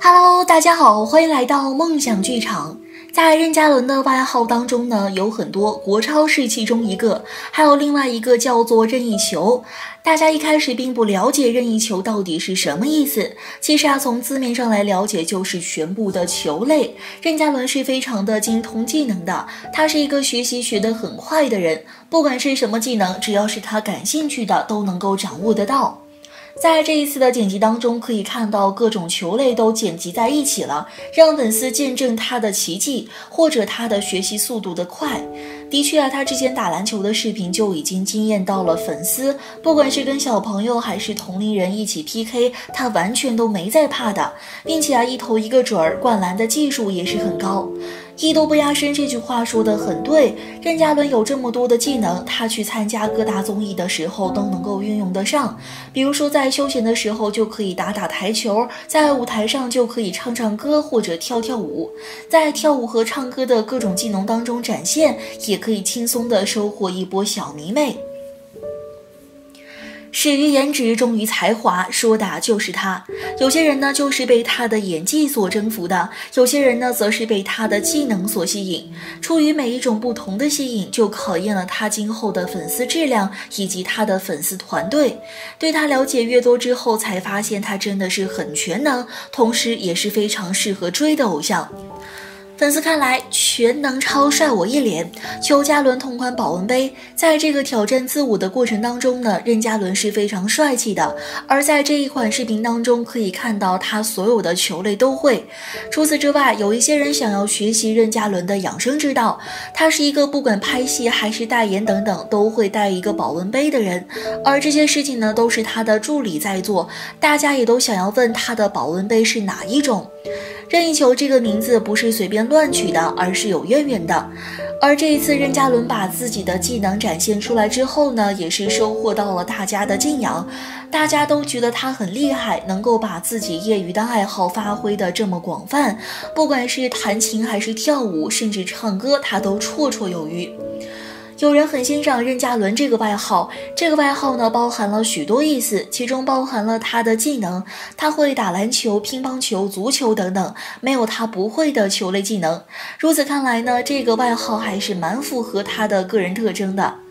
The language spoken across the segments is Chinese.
Hello，大家好，欢迎来到梦想剧场。在任嘉伦的外号当中呢，有很多，国超是其中一个，还有另外一个叫做任意球。大家一开始并不了解任意球到底是什么意思，其实啊，从字面上来了解就是全部的球类。任嘉伦是非常的精通技能的，他是一个学习学得很快的人，不管是什么技能，只要是他感兴趣的，都能够掌握得到。在这一次的剪辑当中，可以看到各种球类都剪辑在一起了，让粉丝见证他的奇迹，或者他的学习速度的快。的确啊，他之前打篮球的视频就已经惊艳到了粉丝，不管是跟小朋友还是同龄人一起 PK，他完全都没在怕的，并且啊，一投一个准儿，灌篮的技术也是很高。艺都不压身这句话说的很对，任嘉伦有这么多的技能，他去参加各大综艺的时候都能够运用得上。比如说在休闲的时候就可以打打台球，在舞台上就可以唱唱歌或者跳跳舞，在跳舞和唱歌的各种技能当中展现，也可以轻松的收获一波小迷妹。始于颜值，忠于才华，说的就是他。有些人呢，就是被他的演技所征服的；有些人呢，则是被他的技能所吸引。出于每一种不同的吸引，就考验了他今后的粉丝质量以及他的粉丝团队。对他了解越多之后，才发现他真的是很全能，同时也是非常适合追的偶像。粉丝看来全能超帅我一脸，邱嘉伦同款保温杯。在这个挑战自我的过程当中呢，任嘉伦是非常帅气的。而在这一款视频当中，可以看到他所有的球类都会。除此之外，有一些人想要学习任嘉伦的养生之道。他是一个不管拍戏还是代言等等，都会带一个保温杯的人。而这些事情呢，都是他的助理在做。大家也都想要问他的保温杯是哪一种。任意球这个名字不是随便乱取的，而是有渊源的。而这一次任嘉伦把自己的技能展现出来之后呢，也是收获到了大家的敬仰。大家都觉得他很厉害，能够把自己业余的爱好发挥的这么广泛，不管是弹琴还是跳舞，甚至唱歌，他都绰绰有余。有人很欣赏任嘉伦这个外号，这个外号呢包含了许多意思，其中包含了他的技能，他会打篮球、乒乓球、足球等等，没有他不会的球类技能。如此看来呢，这个外号还是蛮符合他的个人特征的。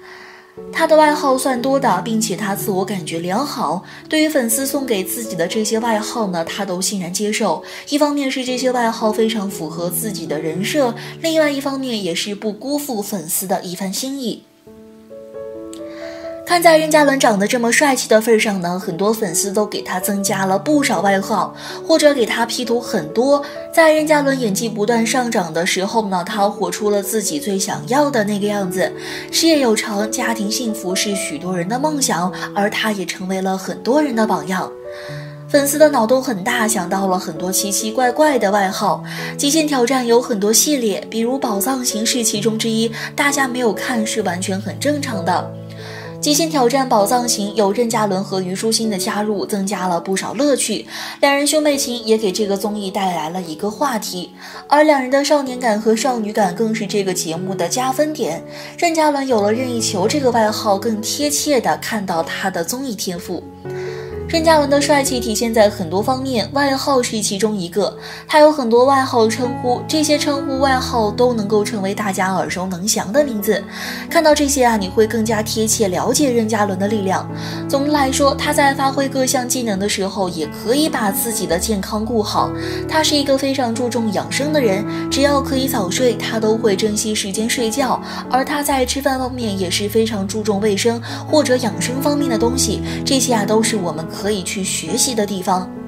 他的外号算多的，并且他自我感觉良好。对于粉丝送给自己的这些外号呢，他都欣然接受。一方面是这些外号非常符合自己的人设，另外一方面也是不辜负粉丝的一番心意。看在任嘉伦长得这么帅气的份上呢，很多粉丝都给他增加了不少外号，或者给他 P 图很多。在任嘉伦演技不断上涨的时候呢，他活出了自己最想要的那个样子，事业有成，家庭幸福是许多人的梦想，而他也成为了很多人的榜样。粉丝的脑洞很大，想到了很多奇奇怪怪的外号。极限挑战有很多系列，比如宝藏型是其中之一，大家没有看是完全很正常的。极限挑战宝藏行有任嘉伦和虞书欣的加入，增加了不少乐趣。两人兄妹情也给这个综艺带来了一个话题，而两人的少年感和少女感更是这个节目的加分点。任嘉伦有了任意球这个外号，更贴切的看到他的综艺天赋。任嘉伦的帅气体现在很多方面，外号是其中一个。他有很多外号称呼，这些称呼外号都能够成为大家耳熟能详的名字。看到这些啊，你会更加贴切了解任嘉伦的力量。总的来说，他在发挥各项技能的时候，也可以把自己的健康顾好。他是一个非常注重养生的人，只要可以早睡，他都会珍惜时间睡觉。而他在吃饭方面也是非常注重卫生或者养生方面的东西，这些啊都是我们。可以去学习的地方。